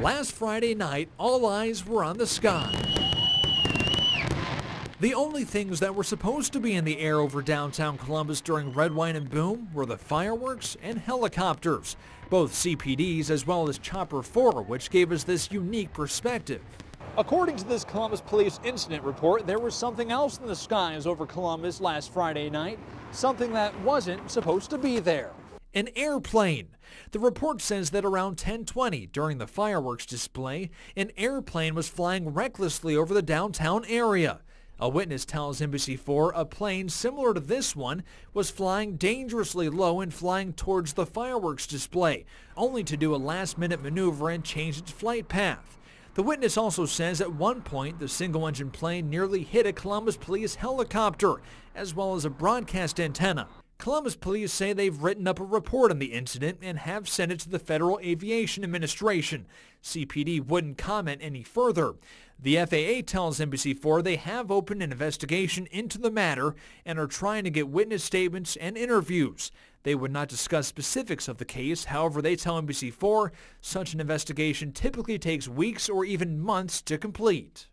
Last Friday night, all eyes were on the sky. The only things that were supposed to be in the air over downtown Columbus during Red, White, and Boom were the fireworks and helicopters, both CPDs as well as Chopper 4, which gave us this unique perspective. According to this Columbus Police incident report, there was something else in the skies over Columbus last Friday night, something that wasn't supposed to be there. An airplane. The report says that around 1020 during the fireworks display, an airplane was flying recklessly over the downtown area. A witness tells NBC4 a plane similar to this one was flying dangerously low and flying towards the fireworks display, only to do a last-minute maneuver and change its flight path. The witness also says at one point the single-engine plane nearly hit a Columbus police helicopter, as well as a broadcast antenna. Columbus police say they've written up a report on the incident and have sent it to the Federal Aviation Administration. CPD wouldn't comment any further. The FAA tells NBC4 they have opened an investigation into the matter and are trying to get witness statements and interviews. They would not discuss specifics of the case. However, they tell NBC4 such an investigation typically takes weeks or even months to complete.